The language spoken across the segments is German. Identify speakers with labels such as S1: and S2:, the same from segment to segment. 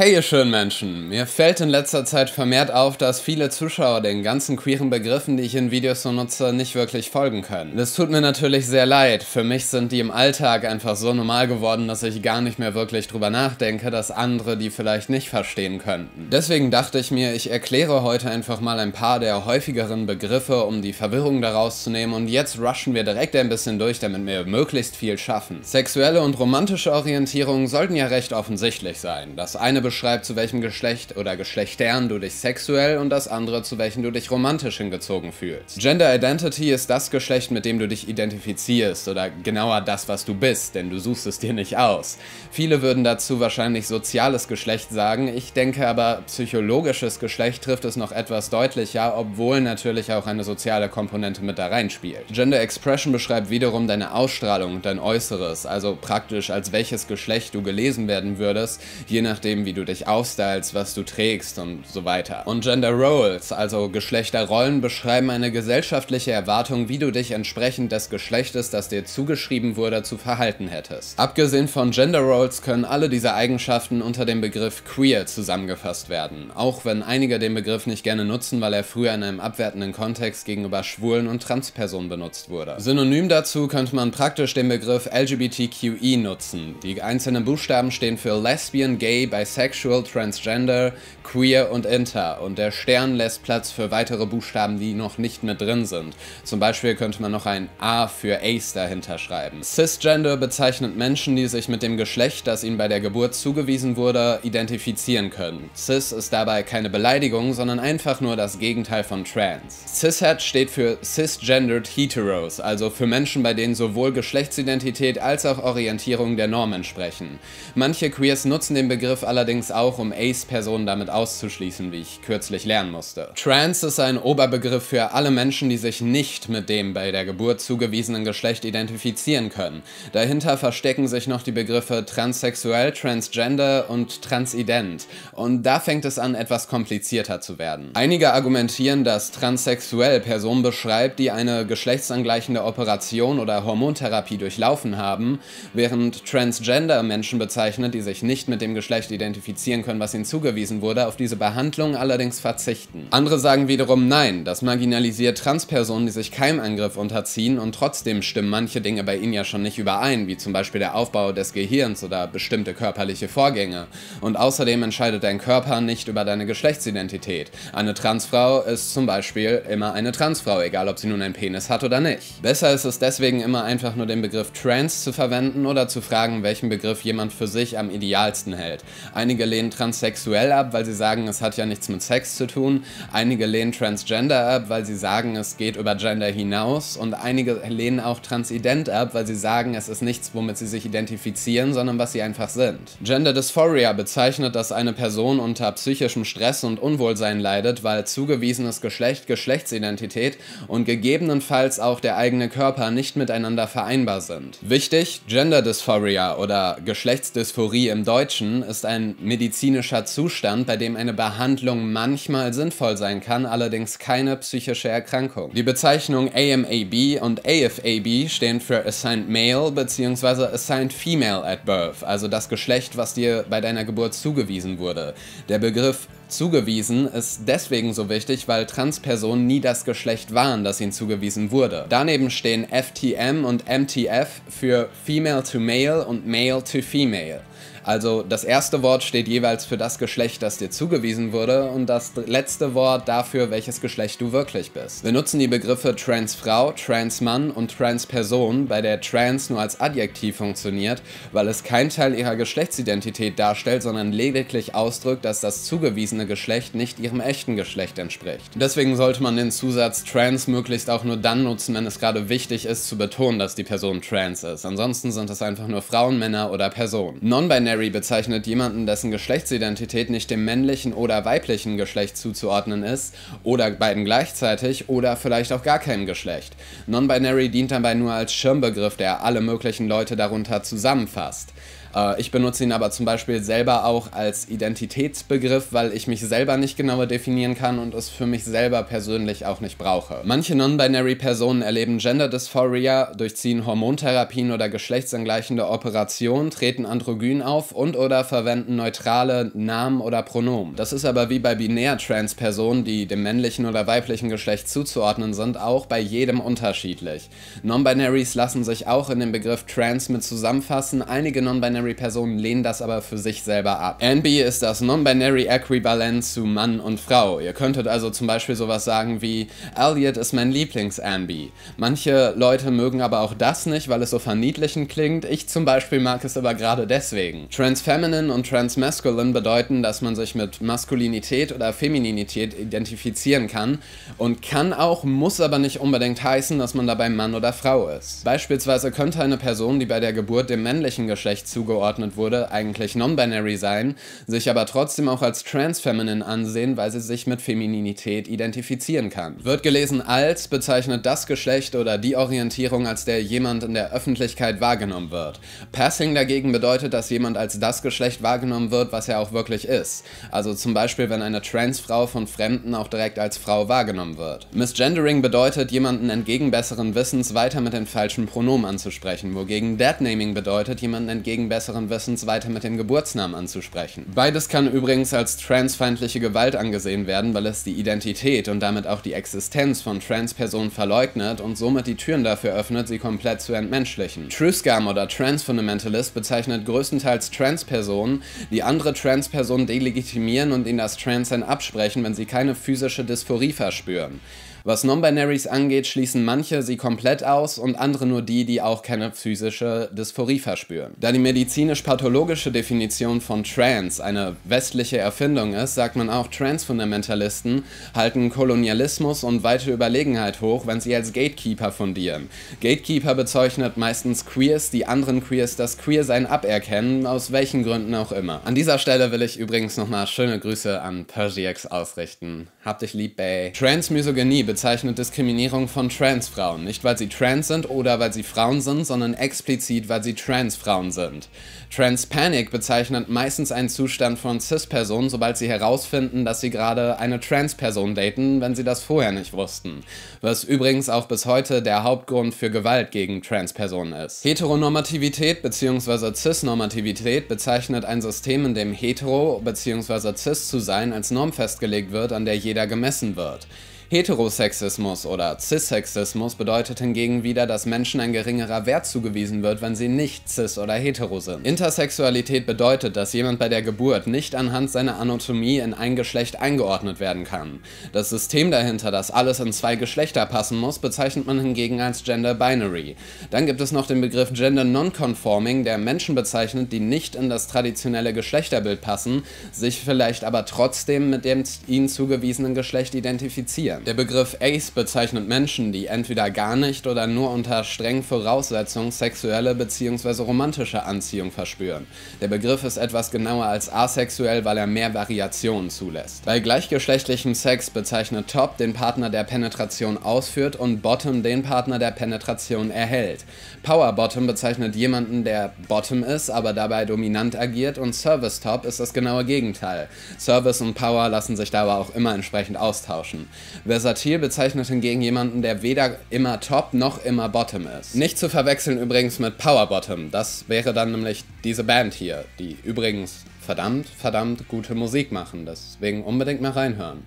S1: Hey ihr schönen Menschen, mir fällt in letzter Zeit vermehrt auf, dass viele Zuschauer den ganzen queeren Begriffen, die ich in Videos so nutze, nicht wirklich folgen können. Das tut mir natürlich sehr leid, für mich sind die im Alltag einfach so normal geworden, dass ich gar nicht mehr wirklich drüber nachdenke, dass andere die vielleicht nicht verstehen könnten. Deswegen dachte ich mir, ich erkläre heute einfach mal ein paar der häufigeren Begriffe, um die Verwirrung daraus zu nehmen und jetzt rushen wir direkt ein bisschen durch, damit wir möglichst viel schaffen. Sexuelle und romantische Orientierung sollten ja recht offensichtlich sein. Das eine beschreibt, zu welchem Geschlecht oder Geschlechtern du dich sexuell und das andere, zu welchem du dich romantisch hingezogen fühlst. Gender Identity ist das Geschlecht, mit dem du dich identifizierst oder genauer das, was du bist, denn du suchst es dir nicht aus. Viele würden dazu wahrscheinlich soziales Geschlecht sagen, ich denke aber psychologisches Geschlecht trifft es noch etwas deutlicher, obwohl natürlich auch eine soziale Komponente mit da reinspielt. Gender Expression beschreibt wiederum deine Ausstrahlung dein Äußeres, also praktisch als welches Geschlecht du gelesen werden würdest, je nachdem wie du dich aufstylst, was du trägst und so weiter. Und Gender Roles, also Geschlechterrollen, beschreiben eine gesellschaftliche Erwartung, wie du dich entsprechend des Geschlechtes, das dir zugeschrieben wurde, zu verhalten hättest. Abgesehen von Gender Roles können alle diese Eigenschaften unter dem Begriff queer zusammengefasst werden, auch wenn einige den Begriff nicht gerne nutzen, weil er früher in einem abwertenden Kontext gegenüber Schwulen und Transpersonen benutzt wurde. Synonym dazu könnte man praktisch den Begriff LGBTQI nutzen. Die einzelnen Buchstaben stehen für Lesbian, Gay, Bisexual, Bisexual, Transgender, Queer und Inter und der Stern lässt Platz für weitere Buchstaben, die noch nicht mit drin sind. Zum Beispiel könnte man noch ein A für Ace dahinter schreiben. Cisgender bezeichnet Menschen, die sich mit dem Geschlecht, das ihnen bei der Geburt zugewiesen wurde, identifizieren können. Cis ist dabei keine Beleidigung, sondern einfach nur das Gegenteil von Trans. Cishet steht für Cisgendered Heteros, also für Menschen, bei denen sowohl Geschlechtsidentität als auch Orientierung der Norm entsprechen. Manche Queers nutzen den Begriff allerdings allerdings auch, um Ace-Personen damit auszuschließen, wie ich kürzlich lernen musste. Trans ist ein Oberbegriff für alle Menschen, die sich nicht mit dem bei der Geburt zugewiesenen Geschlecht identifizieren können. Dahinter verstecken sich noch die Begriffe transsexuell, transgender und transident. Und da fängt es an, etwas komplizierter zu werden. Einige argumentieren, dass transsexuell Personen beschreibt, die eine geschlechtsangleichende Operation oder Hormontherapie durchlaufen haben, während transgender Menschen bezeichnet, die sich nicht mit dem Geschlecht identifizieren identifizieren können, was ihnen zugewiesen wurde, auf diese Behandlung allerdings verzichten. Andere sagen wiederum nein, das marginalisiert Transpersonen, die sich keinem Angriff unterziehen und trotzdem stimmen manche Dinge bei ihnen ja schon nicht überein, wie zum Beispiel der Aufbau des Gehirns oder bestimmte körperliche Vorgänge. Und außerdem entscheidet dein Körper nicht über deine Geschlechtsidentität. Eine Transfrau ist zum Beispiel immer eine Transfrau, egal ob sie nun einen Penis hat oder nicht. Besser ist es deswegen immer einfach nur den Begriff Trans zu verwenden oder zu fragen, welchen Begriff jemand für sich am idealsten hält. Einige Einige lehnen transsexuell ab, weil sie sagen, es hat ja nichts mit Sex zu tun. Einige lehnen Transgender ab, weil sie sagen, es geht über Gender hinaus. Und einige lehnen auch Transident ab, weil sie sagen, es ist nichts, womit sie sich identifizieren, sondern was sie einfach sind. Gender Dysphoria bezeichnet, dass eine Person unter psychischem Stress und Unwohlsein leidet, weil zugewiesenes Geschlecht, Geschlechtsidentität und gegebenenfalls auch der eigene Körper nicht miteinander vereinbar sind. Wichtig, Gender Dysphoria oder Geschlechtsdysphorie im Deutschen ist ein medizinischer Zustand, bei dem eine Behandlung manchmal sinnvoll sein kann, allerdings keine psychische Erkrankung. Die Bezeichnung AMAB und AFAB stehen für Assigned Male bzw. Assigned Female at Birth, also das Geschlecht, was dir bei deiner Geburt zugewiesen wurde. Der Begriff Zugewiesen ist deswegen so wichtig, weil Transpersonen nie das Geschlecht waren, das ihnen zugewiesen wurde. Daneben stehen FTM und MTF für Female to Male und Male to Female. Also das erste Wort steht jeweils für das Geschlecht, das dir zugewiesen wurde und das letzte Wort dafür, welches Geschlecht du wirklich bist. Wir nutzen die Begriffe Transfrau, Transmann und Transperson, bei der Trans nur als Adjektiv funktioniert, weil es kein Teil ihrer Geschlechtsidentität darstellt, sondern lediglich ausdrückt, dass das zugewiesene Geschlecht nicht ihrem echten Geschlecht entspricht. Deswegen sollte man den Zusatz Trans möglichst auch nur dann nutzen, wenn es gerade wichtig ist zu betonen, dass die Person trans ist. Ansonsten sind es einfach nur Frauen, Männer oder Personen. Non-binary Non-binary bezeichnet jemanden, dessen Geschlechtsidentität nicht dem männlichen oder weiblichen Geschlecht zuzuordnen ist oder beiden gleichzeitig oder vielleicht auch gar keinem Geschlecht. Non-binary dient dabei nur als Schirmbegriff, der alle möglichen Leute darunter zusammenfasst. Äh, ich benutze ihn aber zum Beispiel selber auch als Identitätsbegriff, weil ich mich selber nicht genauer definieren kann und es für mich selber persönlich auch nicht brauche. Manche non-binary Personen erleben Gender Dysphoria, durchziehen Hormontherapien oder geschlechtsangleichende Operationen, treten androgyn auf und oder verwenden neutrale Namen oder Pronomen. Das ist aber wie bei binär-Trans-Personen, die dem männlichen oder weiblichen Geschlecht zuzuordnen sind, auch bei jedem unterschiedlich. Non-Binaries lassen sich auch in den Begriff Trans mit zusammenfassen, einige Non-Binary Personen lehnen das aber für sich selber ab. NB ist das Non-Binary Äquivalent zu Mann und Frau. Ihr könntet also zum Beispiel sowas sagen wie Elliot ist mein Lieblings-Anby. Manche Leute mögen aber auch das nicht, weil es so verniedlichend klingt. Ich zum Beispiel mag es aber gerade deswegen. Transfeminine und Transmasculine bedeuten, dass man sich mit Maskulinität oder Femininität identifizieren kann und kann auch, muss aber nicht unbedingt heißen, dass man dabei Mann oder Frau ist. Beispielsweise könnte eine Person, die bei der Geburt dem männlichen Geschlecht zugeordnet wurde, eigentlich non-binary sein, sich aber trotzdem auch als transfeminine ansehen, weil sie sich mit Femininität identifizieren kann. Wird gelesen als bezeichnet das Geschlecht oder die Orientierung, als der jemand in der Öffentlichkeit wahrgenommen wird. Passing dagegen bedeutet, dass jemand als das Geschlecht wahrgenommen wird, was er auch wirklich ist. Also zum Beispiel, wenn eine Transfrau von Fremden auch direkt als Frau wahrgenommen wird. Misgendering bedeutet, jemanden entgegen besseren Wissens weiter mit den falschen Pronomen anzusprechen, wogegen Deadnaming bedeutet, jemanden entgegen besseren Wissens weiter mit dem Geburtsnamen anzusprechen. Beides kann übrigens als transfeindliche Gewalt angesehen werden, weil es die Identität und damit auch die Existenz von Transpersonen verleugnet und somit die Türen dafür öffnet, sie komplett zu entmenschlichen. Truscam oder Transfundamentalist bezeichnet größtenteils Transpersonen, die andere Transpersonen delegitimieren und ihnen das Transsein absprechen, wenn sie keine physische Dysphorie verspüren. Was Non-Binaries angeht, schließen manche sie komplett aus und andere nur die, die auch keine physische Dysphorie verspüren. Da die medizinisch-pathologische Definition von Trans eine westliche Erfindung ist, sagt man auch, Transfundamentalisten halten Kolonialismus und weite Überlegenheit hoch, wenn sie als Gatekeeper fundieren. Gatekeeper bezeichnet meistens Queers, die anderen Queers das Queersein aberkennen, aus welchen Gründen auch immer. An dieser Stelle will ich übrigens nochmal schöne Grüße an Persiax ausrichten. Hab dich lieb, Bay. Transmisogynie bezeichnet Diskriminierung von Transfrauen. Nicht weil sie trans sind oder weil sie Frauen sind, sondern explizit, weil sie Transfrauen sind. Transpanic bezeichnet meistens einen Zustand von Cis-Personen, sobald sie herausfinden, dass sie gerade eine Trans-Person daten, wenn sie das vorher nicht wussten. Was übrigens auch bis heute der Hauptgrund für Gewalt gegen Trans-Personen ist. Heteronormativität bzw. Cis-Normativität bezeichnet ein System, in dem hetero bzw. cis zu sein als Norm festgelegt wird, an der jeder gemessen wird. Heterosexismus oder Cissexismus bedeutet hingegen wieder, dass Menschen ein geringerer Wert zugewiesen wird, wenn sie nicht cis oder hetero sind. Intersexualität bedeutet, dass jemand bei der Geburt nicht anhand seiner Anatomie in ein Geschlecht eingeordnet werden kann. Das System dahinter, dass alles in zwei Geschlechter passen muss, bezeichnet man hingegen als Gender Binary. Dann gibt es noch den Begriff Gender Nonconforming, der Menschen bezeichnet, die nicht in das traditionelle Geschlechterbild passen, sich vielleicht aber trotzdem mit dem ihnen zugewiesenen Geschlecht identifizieren. Der Begriff Ace bezeichnet Menschen, die entweder gar nicht oder nur unter strengen Voraussetzungen sexuelle bzw. romantische Anziehung verspüren. Der Begriff ist etwas genauer als asexuell, weil er mehr Variationen zulässt. Bei gleichgeschlechtlichem Sex bezeichnet Top den Partner, der Penetration ausführt und Bottom den Partner, der Penetration erhält. Power Bottom bezeichnet jemanden, der Bottom ist, aber dabei dominant agiert und Service Top ist das genaue Gegenteil. Service und Power lassen sich dabei auch immer entsprechend austauschen. Versatil bezeichnet hingegen jemanden, der weder immer Top noch immer Bottom ist. Nicht zu verwechseln übrigens mit Power Bottom. Das wäre dann nämlich diese Band hier, die übrigens verdammt, verdammt gute Musik machen. Deswegen unbedingt mal reinhören.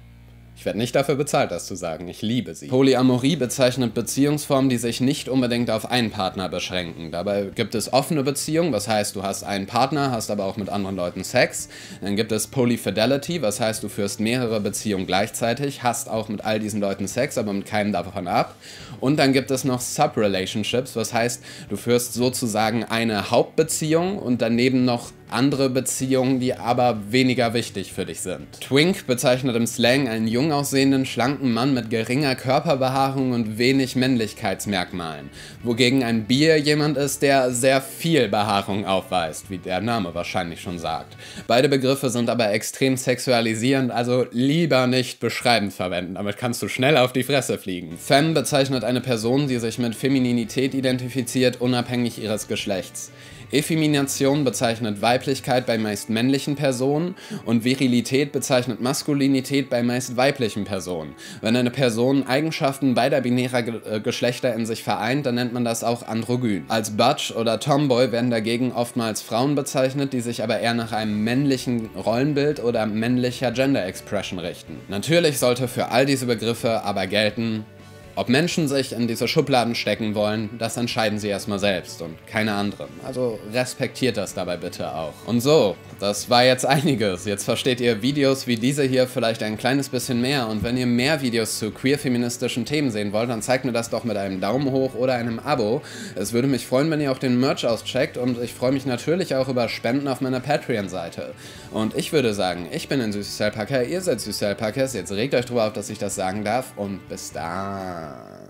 S1: Ich werde nicht dafür bezahlt, das zu sagen. Ich liebe sie. Polyamorie bezeichnet Beziehungsformen, die sich nicht unbedingt auf einen Partner beschränken. Dabei gibt es offene Beziehungen, was heißt, du hast einen Partner, hast aber auch mit anderen Leuten Sex. Dann gibt es Polyfidelity, was heißt, du führst mehrere Beziehungen gleichzeitig, hast auch mit all diesen Leuten Sex, aber mit keinem davon ab. Und dann gibt es noch Subrelationships, was heißt, du führst sozusagen eine Hauptbeziehung und daneben noch andere Beziehungen, die aber weniger wichtig für dich sind. Twink bezeichnet im Slang einen jung aussehenden, schlanken Mann mit geringer Körperbehaarung und wenig Männlichkeitsmerkmalen, wogegen ein Bier jemand ist, der sehr viel Behaarung aufweist, wie der Name wahrscheinlich schon sagt. Beide Begriffe sind aber extrem sexualisierend, also lieber nicht beschreibend verwenden, damit kannst du schnell auf die Fresse fliegen. Femme bezeichnet eine Person, die sich mit Femininität identifiziert, unabhängig ihres Geschlechts. Effemination bezeichnet Weiblichkeit bei meist männlichen Personen und Virilität bezeichnet Maskulinität bei meist weiblichen Personen. Wenn eine Person Eigenschaften beider binärer Ge äh, Geschlechter in sich vereint, dann nennt man das auch androgyn. Als Butch oder Tomboy werden dagegen oftmals Frauen bezeichnet, die sich aber eher nach einem männlichen Rollenbild oder männlicher Gender Expression richten. Natürlich sollte für all diese Begriffe aber gelten, ob Menschen sich in diese Schubladen stecken wollen, das entscheiden sie erstmal selbst und keine anderen. Also respektiert das dabei bitte auch. Und so, das war jetzt einiges. Jetzt versteht ihr Videos wie diese hier vielleicht ein kleines bisschen mehr und wenn ihr mehr Videos zu queer-feministischen Themen sehen wollt, dann zeigt mir das doch mit einem Daumen hoch oder einem Abo. Es würde mich freuen, wenn ihr auch den Merch auscheckt und ich freue mich natürlich auch über Spenden auf meiner Patreon-Seite. Und ich würde sagen, ich bin ein süßes Alpaka, ihr seid süße Alpakas, jetzt regt euch drüber auf, dass ich das sagen darf und bis dann.